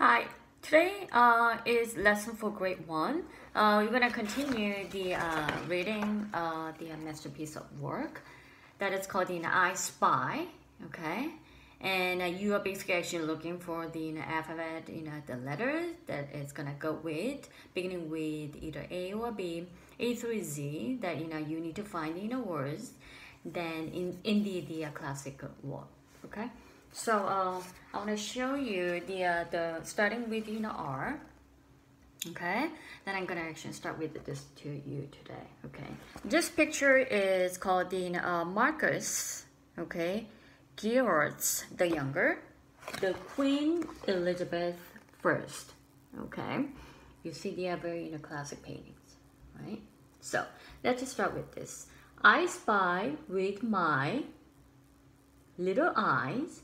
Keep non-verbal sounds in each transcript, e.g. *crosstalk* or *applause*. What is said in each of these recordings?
Hi, today uh, is lesson for grade one. Uh, we're gonna continue the uh, reading uh, the masterpiece of work that is called the I Spy. Okay, and uh, you are basically actually looking for the alphabet, you know, the letters that it's gonna go with, beginning with either A or B, A through Z. That you know you need to find you know words. Then in in the the uh, classic work. Okay. So uh, I want to show you the uh, the starting with you know R. Okay, then I'm gonna actually start with this to you today. Okay, this picture is called the uh, Marcus. Okay, George the younger, the Queen Elizabeth first. Okay, you see the other you know classic paintings, right? So let's just start with this. I spy with my little eyes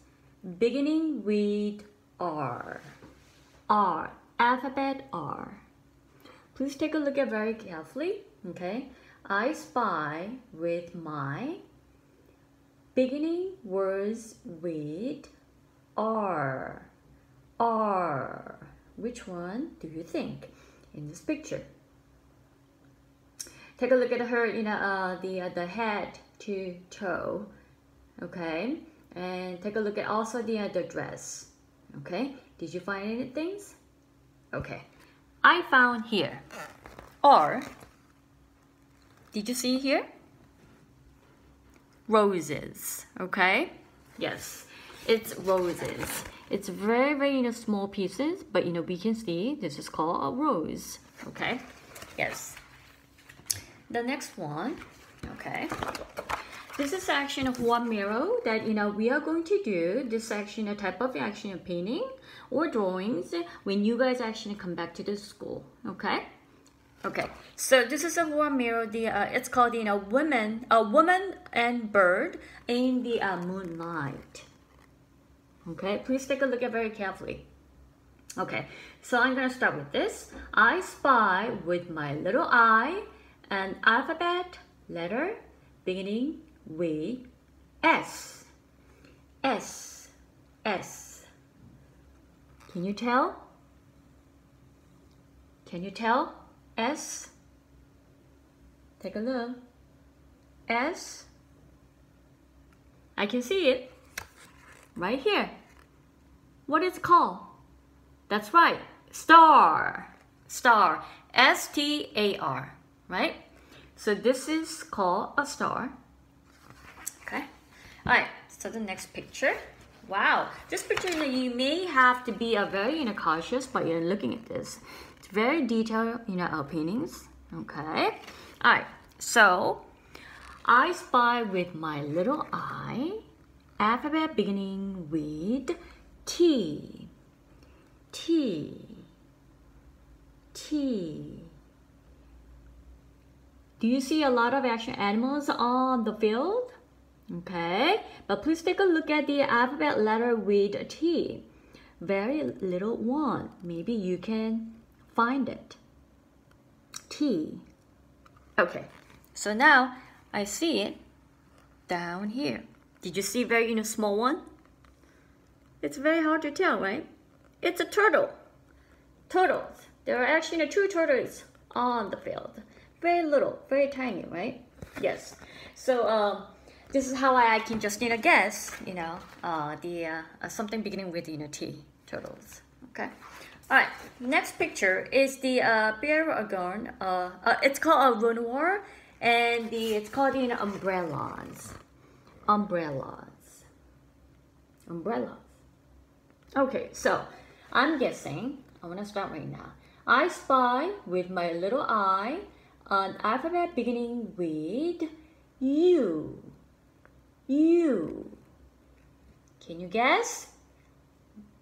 beginning with R. R, alphabet R. Please take a look at very carefully, okay? I spy with my beginning words with R. R. Which one do you think in this picture? Take a look at her, you know, uh, the uh, the head to toe, okay? And take a look at also the other dress. Okay? Did you find any things? Okay. I found here. Or did you see here? Roses. Okay? Yes. It's roses. It's very very you know small pieces but you know we can see this is called a rose. Okay? Yes. The next one. Okay this is action of Joan Miró that you know we are going to do. This action a type of action of painting or drawings when you guys actually come back to the school okay? Okay so this is a Joan Miró. The uh, it's called you know women a woman and bird in the uh, moonlight. Okay please take a look at very carefully. Okay so i'm gonna start with this. I spy with my little eye an alphabet letter beginning with S. S. S. Can you tell? Can you tell? S. Take a look. S. I can see it. Right here. What is called? That's right. Star. Star. S-T-A-R. Right? So this is called a star. Okay. All right. So the next picture. Wow. This picture, you, know, you may have to be a very, you know, cautious, but you're looking at this. It's very detailed, you know, our paintings. Okay. All right. So I spy with my little eye alphabet beginning with T. T. T. Do you see a lot of action animals on the field? Okay, but please take a look at the alphabet letter with T. Very little one. Maybe you can find it. T. Okay, so now I see it down here. Did you see very you know, small one? It's very hard to tell, right? It's a turtle. Turtles. There are actually you know, two turtles on the field. Very little, very tiny, right? Yes. So, um, this is how I can just you know guess you know uh, the uh, uh, something beginning with you know T turtles. Okay. All right. Next picture is the uh, bear again. Uh, uh, it's called a Renoir, and the it's called you know umbrellas. Umbrellas. Umbrellas. Okay. So I'm guessing. I want to start right now. I spy with my little eye an alphabet beginning with U. U. Can you guess?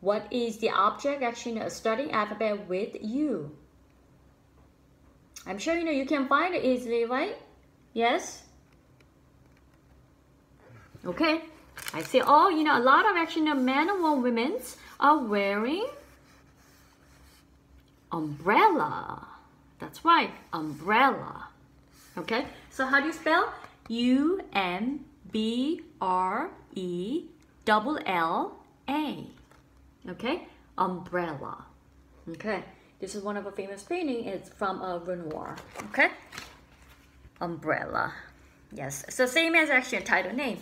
What is the object actually a starting alphabet with U? I'm sure you know you can find it easily, right? Yes? Okay. I see all, you know, a lot of actually men or women are wearing umbrella. That's right, umbrella. Okay, so how do you spell? U-M B R E double L A. Okay? umbrella. Okay, this is one of a famous painting. It's from a Renoir. Okay, umbrella. Yes, so same as actually a title name.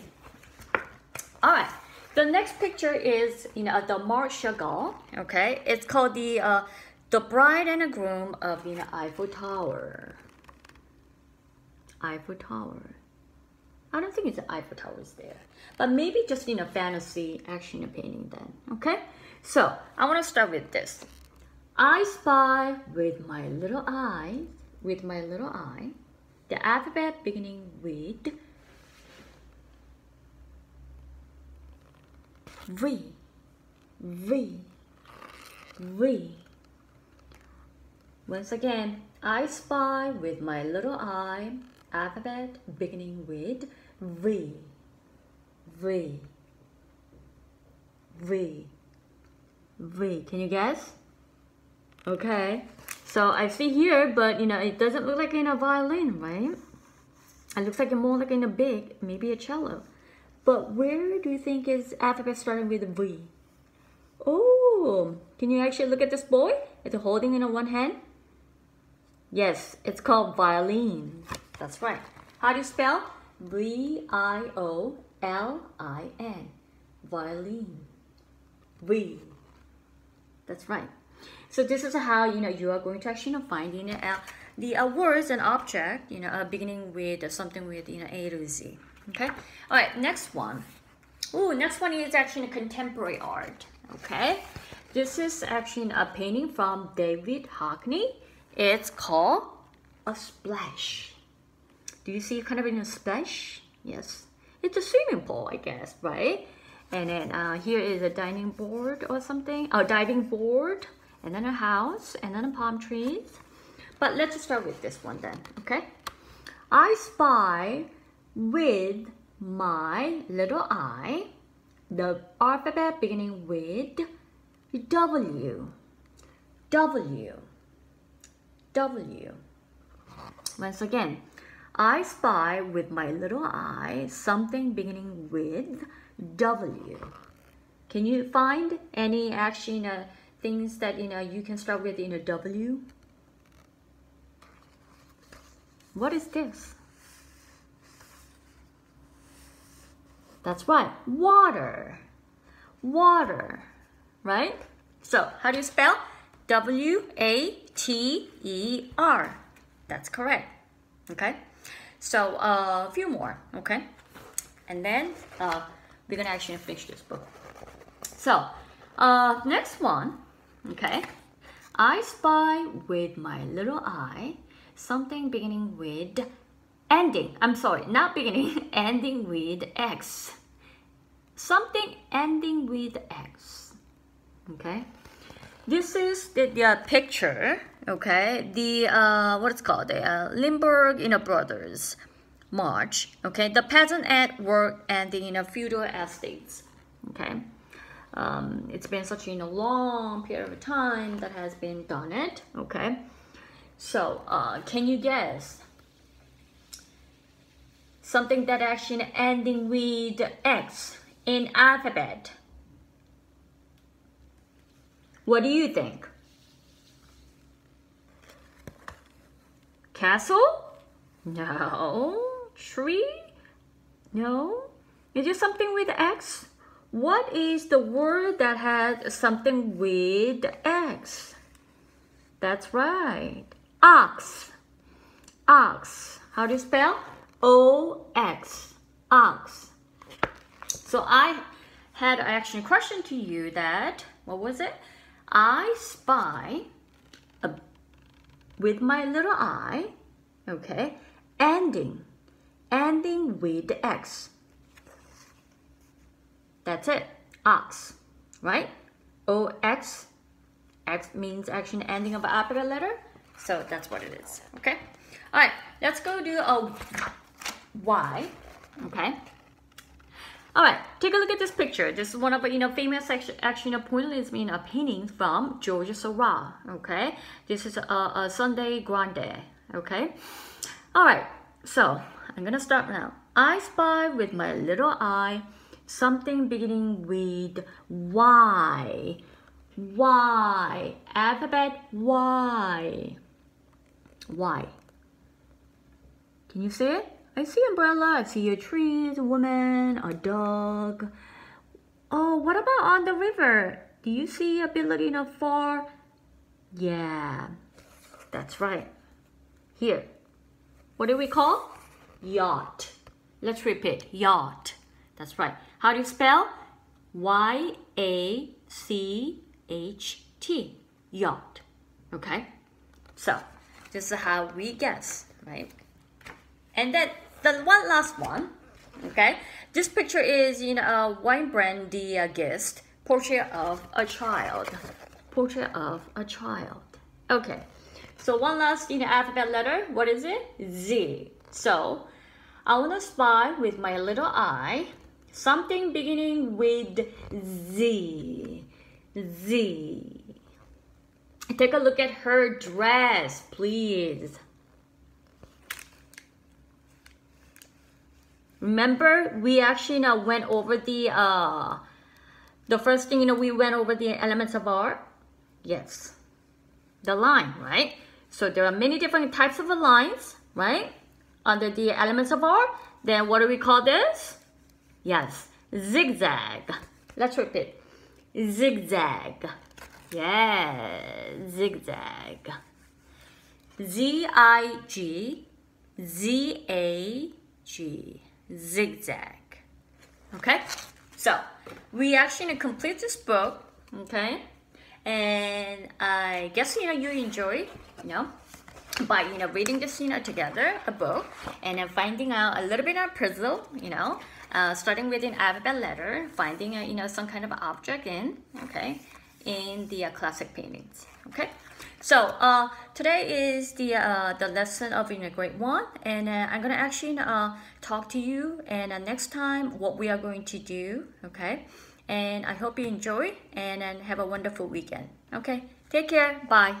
All right, the next picture is you know the Marc Chagall. Okay, it's called the uh, the bride and the groom of you know Eiffel Tower. Eiffel Tower. I don't think it's an Eiffel Tower is there, but maybe just in a fantasy action painting then. Okay, so I want to start with this. I spy with my little eye, with my little eye, the alphabet beginning with V, V, V. Once again, I spy with my little eye alphabet beginning with V, V, V, V. Can you guess? Okay. So I see here, but you know, it doesn't look like in a violin, right? It looks like more like in a big, maybe a cello. But where do you think is alphabet starting with V? Oh, can you actually look at this boy? It's holding in a one hand. Yes, it's called violin. That's right. How do you spell? V-I-O-L-I-N. Violin. V. That's right. So this is how you know you are going to actually you know, find you know, uh, the uh, words and object you know uh, beginning with something with you know A to Z. Okay. All right. Next one. Oh, next one is actually a contemporary art. Okay. This is actually a painting from David Hockney. It's called a splash. Do you see kind of in a splash? Yes. It's a swimming pool, I guess, right? And then uh, here is a dining board or something, a diving board, and then a house, and then a palm trees. But let's start with this one then, okay? I spy with my little eye the alphabet beginning with W, W, W. Once again, I spy with my little eye something beginning with W. Can you find any action uh, things that you know you can start with in a W? What is this? That's right, water. Water, right? So, how do you spell? W A T E R. That's correct. Okay. So, uh, a uh, few more. Okay. And then uh, we're gonna actually finish this book. So, uh, next one Okay. I spy with my little eye something beginning with ending. I'm sorry, not beginning, *laughs* ending with X. Something ending with X. Okay. This is the, the picture. Okay. The uh, what it's called the uh, Limbourg you know brothers march. Okay. The peasant at work and the you know feudal estates. Okay um, it's been such a long period of time that has been done it okay so uh, can you guess something that actually ending with X in alphabet what do you think castle no tree no is it something with X what is the word that has something with X? That's right. Ox. Ox. How do you spell? O-X. Ox. So I had actually a question to you that, what was it? I spy with my little eye, okay, ending, ending with the X. That's it. Ox, right? O-X. X means action ending of an alphabet letter. So that's what it is, okay? All right, let's go do a Y, okay? All right, take a look at this picture. This is one of you know famous action, pointillism you know, paintings from George Seurat. Okay, this is a, a Sunday Grande. Okay, all right. So I'm gonna start now. I spy with my little eye something beginning with Y. Y. Alphabet Y. Y. Can you see it? I see umbrella, I see a tree, a woman, a dog. Oh, what about on the river? Do you see a building of far? Yeah, that's right. Here. What do we call? Yacht. Let's repeat. Yacht. That's right. How do you spell? Y A C H T. Yacht. Okay? So, this is how we guess, right? And then the one last one, okay? This picture is in a wine brand, the uh, guest, portrait of a child. Portrait of a child. Okay, so one last in the alphabet letter, what is it? Z. So, I want to spy with my little eye something beginning with Z. Z. Take a look at her dress, please. Remember, we actually know, went over the, uh, the first thing, you know, we went over the elements of art. Yes, the line, right? So there are many different types of lines, right? Under the elements of art. Then what do we call this? Yes, zigzag. Let's repeat. Zigzag. Yeah, zigzag. Z-I-G, Z-A-G zigzag. Okay, so we actually gonna complete this book. Okay, and I guess you know you enjoy, you know, by you know reading this you know together a book and then finding out a little bit of puzzle. You know, uh, starting with an alphabet letter, finding a, you know some kind of object in. Okay, in the uh, classic paintings. Okay. So uh, today is the uh, the lesson of know, grade one, and uh, I'm gonna actually uh, talk to you, and uh, next time what we are going to do, okay? And I hope you enjoy, and, and have a wonderful weekend. Okay, take care. Bye.